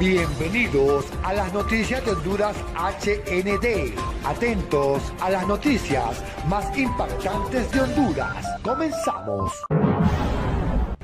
Bienvenidos a las noticias de Honduras HND. Atentos a las noticias más impactantes de Honduras. Comenzamos.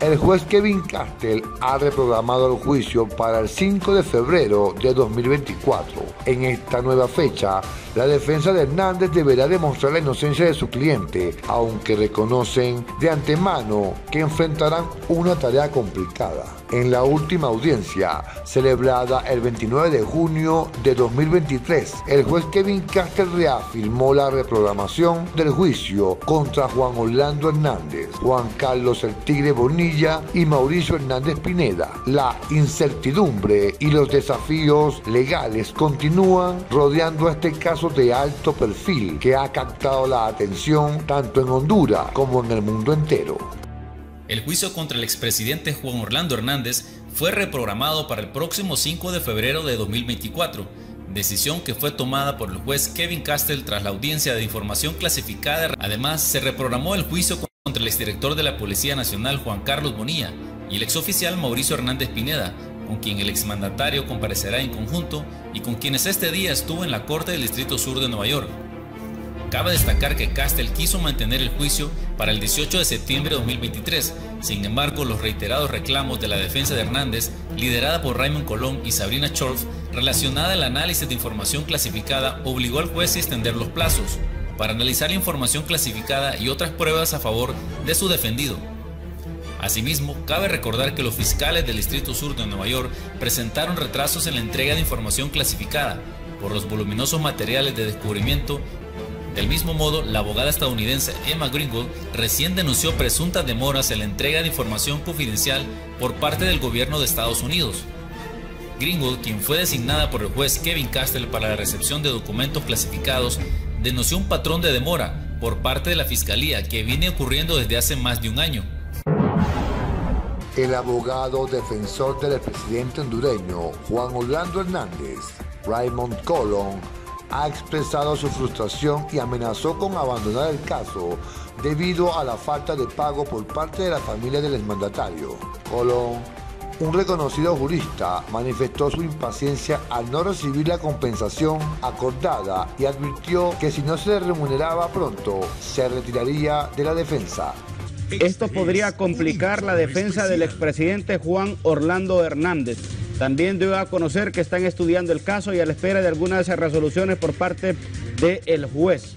El juez Kevin Castell ha reprogramado el juicio para el 5 de febrero de 2024. En esta nueva fecha, la defensa de Hernández deberá demostrar la inocencia de su cliente, aunque reconocen de antemano que enfrentarán una tarea complicada. En la última audiencia, celebrada el 29 de junio de 2023, el juez Kevin Castell reafirmó la reprogramación del juicio contra Juan Orlando Hernández, Juan Carlos El Tigre Bonilla y Mauricio Hernández Pineda. La incertidumbre y los desafíos legales continúan rodeando este caso de alto perfil que ha captado la atención tanto en Honduras como en el mundo entero. El juicio contra el expresidente Juan Orlando Hernández fue reprogramado para el próximo 5 de febrero de 2024, decisión que fue tomada por el juez Kevin Castell tras la audiencia de información clasificada. Además, se reprogramó el juicio contra el exdirector de la Policía Nacional Juan Carlos Bonilla y el exoficial Mauricio Hernández Pineda, con quien el exmandatario comparecerá en conjunto y con quienes este día estuvo en la Corte del Distrito Sur de Nueva York. Cabe destacar que Castell quiso mantener el juicio para el 18 de septiembre de 2023, sin embargo los reiterados reclamos de la defensa de Hernández, liderada por Raymond Colón y Sabrina Chorf, relacionada al análisis de información clasificada, obligó al juez a extender los plazos para analizar la información clasificada y otras pruebas a favor de su defendido. Asimismo, cabe recordar que los fiscales del Distrito Sur de Nueva York presentaron retrasos en la entrega de información clasificada por los voluminosos materiales de descubrimiento del mismo modo, la abogada estadounidense Emma Greenwald recién denunció presuntas demoras en la entrega de información confidencial por parte del gobierno de Estados Unidos. Greenwald, quien fue designada por el juez Kevin Castell para la recepción de documentos clasificados, denunció un patrón de demora por parte de la Fiscalía que viene ocurriendo desde hace más de un año. El abogado defensor del presidente hondureño Juan Orlando Hernández, Raymond Colon, ha expresado su frustración y amenazó con abandonar el caso debido a la falta de pago por parte de la familia del exmandatario. Colón, un reconocido jurista, manifestó su impaciencia al no recibir la compensación acordada y advirtió que si no se le remuneraba pronto, se retiraría de la defensa. Esto podría complicar la defensa del expresidente Juan Orlando Hernández también dio a conocer que están estudiando el caso y a la espera de algunas resoluciones por parte del juez.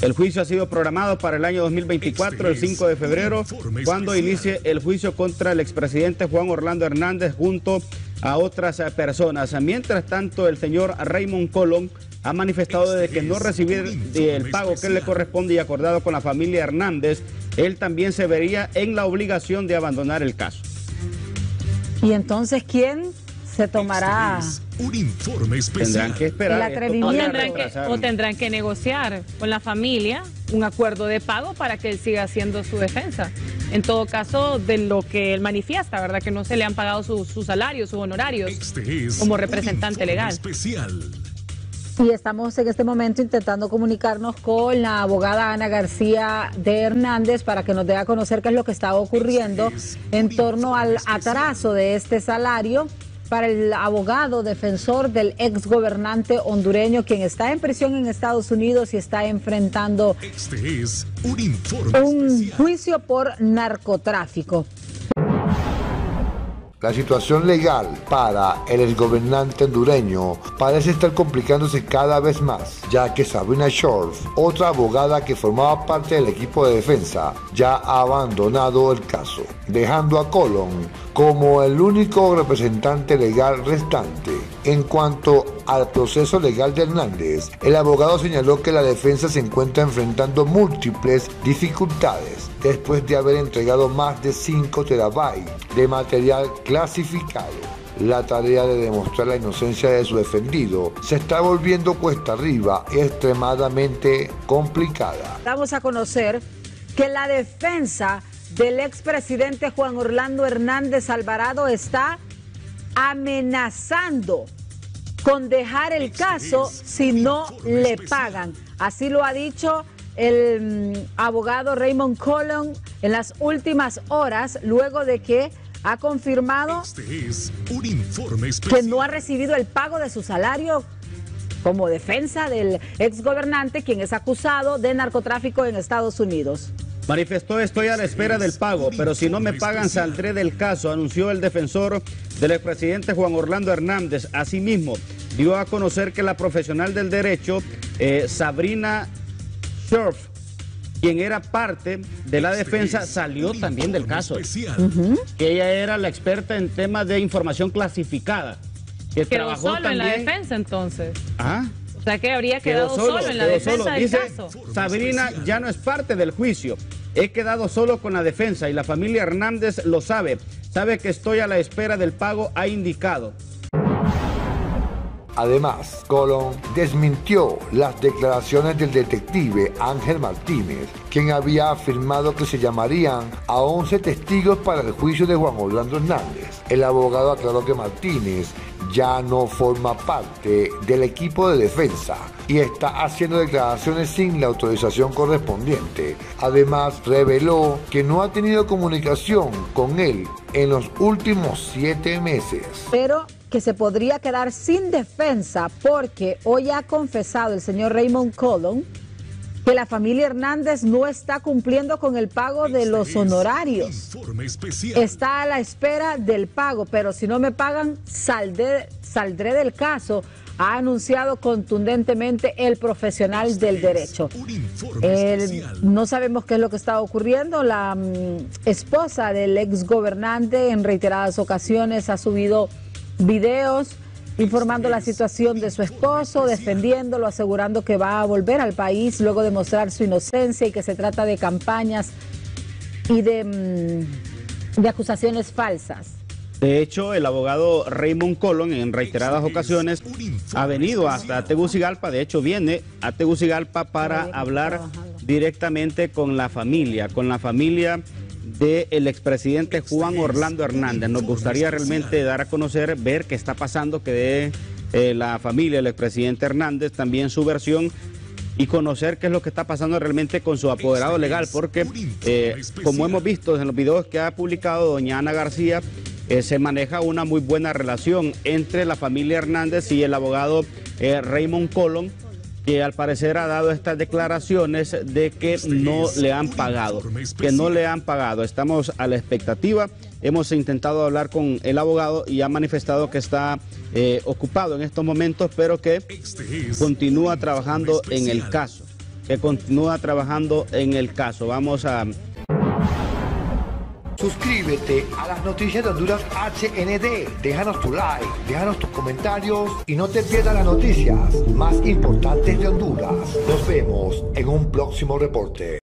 El juicio ha sido programado para el año 2024, el 5 de febrero, cuando inicie el juicio contra el expresidente Juan Orlando Hernández junto a otras personas. Mientras tanto, el señor Raymond Colón ha manifestado de que no recibir el pago que le corresponde y acordado con la familia Hernández, él también se vería en la obligación de abandonar el caso. Y entonces, ¿quién se tomará un informe especial. Tendrán que esperar. El atrevimiento. O tendrán, que, o tendrán que negociar con la familia un acuerdo de pago para que él siga haciendo su defensa. En todo caso, de lo que él manifiesta, ¿verdad? Que no se le han pagado sus su salarios, sus honorarios Este es como representante legal. Especial. Y estamos en este momento intentando comunicarnos con la abogada Ana García de Hernández para que nos dé a conocer qué es lo que está ocurriendo en torno al atraso de este salario para el abogado defensor del ex gobernante hondureño, quien está en prisión en Estados Unidos y está enfrentando Este es un juicio por narcotráfico. La situación legal para el exgobernante hondureño parece estar complicándose cada vez más, ya que Sabrina Shorf, otra abogada que formaba parte del equipo de defensa, ya ha abandonado el caso, dejando a Colon como el único representante legal restante. En cuanto al proceso legal de Hernández, el abogado señaló que la defensa se encuentra enfrentando múltiples dificultades después de haber entregado más de 5 terabytes de material clasificado. La tarea de demostrar la inocencia de su defendido se está volviendo cuesta arriba y extremadamente complicada. Damos a conocer que la defensa del expresidente Juan Orlando Hernández Alvarado está amenazando con dejar el caso si no le pagan. Así lo ha dicho el mm, abogado Raymond Colon en las últimas horas, luego de que ha confirmado Este es un informe que no ha recibido el pago de su salario como defensa del exgobernante, quien es acusado de narcotráfico en Estados Unidos. Manifestó estoy a la espera del pago, pero si no me pagan saldré del caso, anunció el defensor del expresidente Juan Orlando Hernández. Asimismo, dio a conocer que la profesional del derecho, eh, Sabrina Scherf, quien era parte de la defensa, salió también del caso. Que ella era la experta en temas de información clasificada. Que Quedó trabajó solo en la también- defensa entonces. Ah, O sea que habría quedó quedado solo, en la defensa solo. del Dice, caso. Sabrina ya no es parte del juicio. He quedado solo con la defensa y la familia Hernández lo sabe. Sabe que estoy a la espera del pago, ha indicado. Además, Colón desmintió las declaraciones del detective Ángel Martínez, quien había afirmado que se llamarían a 11 testigos para el juicio de Juan Orlando Hernández. El abogado aclaró que Martínez ya no forma parte del equipo de defensa y está haciendo declaraciones sin la autorización correspondiente. Además, reveló que no ha tenido comunicación con él en los últimos siete meses. pero que se podría quedar sin defensa porque hoy ha confesado el señor Raymond Colon que la familia Hernández no está cumpliendo con el pago de los Este es honorarios. Está a la espera del pago, pero si no me pagan, saldré, saldré del caso, ha anunciado contundentemente el profesional del derecho. El- no sabemos qué es lo que está ocurriendo. La mm, esposa del ex gobernante en reiteradas ocasiones ha subido videos informando la situación de su esposo, defendiéndolo, asegurando que va a volver al país luego de mostrar su inocencia y que se trata de campañas y de, mm, de acusaciones falsas. De hecho, el abogado Raymond Colon en reiteradas ocasiones ha venido hasta Tegucigalpa, de hecho viene a Tegucigalpa para hablar directamente con la familia, con la familia del expresidente Juan Orlando Hernández. Nos gustaría realmente dar a conocer, ver qué está pasando, que de eh, la familia del expresidente Hernández también su versión y conocer qué es lo que está pasando realmente con su apoderado legal, porque eh, como hemos visto en los videos que ha publicado doña Ana García, eh, se maneja una muy buena relación entre la familia Hernández y el abogado Raymond Colon, que al parecer ha dado estas declaraciones de que no le han pagado, que no le han pagado. Estamos a la expectativa. Hemos intentado hablar con el abogado y ha manifestado que está eh, ocupado en estos momentos, pero que continúa trabajando en el caso, que continúa trabajando en el caso. Vamos a Suscríbete a las noticias de Honduras HND. Déjanos tu like, déjanos tus comentarios y no te pierdas las noticias más importantes de Honduras. Nos vemos en un próximo reporte.